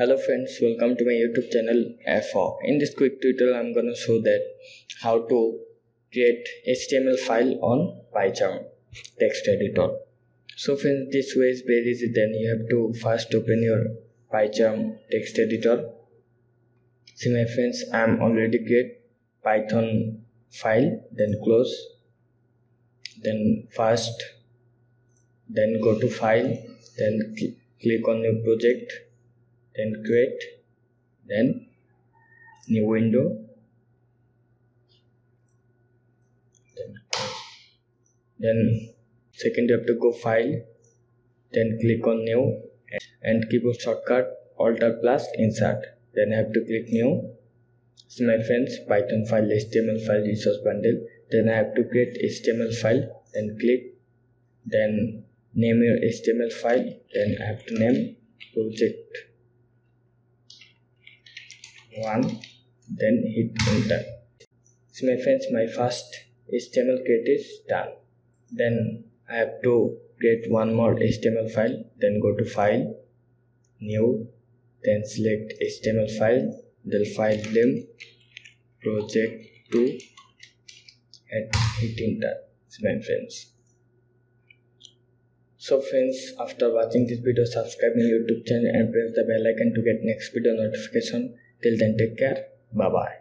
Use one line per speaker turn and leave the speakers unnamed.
Hello friends, welcome to my YouTube channel FO. In this quick tutorial, I'm gonna show that how to create HTML file on PyCharm text editor. So friends, this way is very easy. Then you have to first open your PyCharm text editor. See my friends, I'm already create Python file. Then close. Then first, then go to file. Then cl click on new project then create then new window then then second you have to go file then click on new and keyboard shortcut alt plus insert. Then I have to click new. So my friends python file html file resource bundle. Then i have to create html file then click. Then name your html file then i have to name project one then hit enter. So my friends my first html create is done. Then i have to create one more html file then go to file new then select html file the file name project 2 and hit enter. So my friends. So friends after watching this video subscribe my youtube channel and press the bell icon to get next video notification Till then, take care. Bye bye.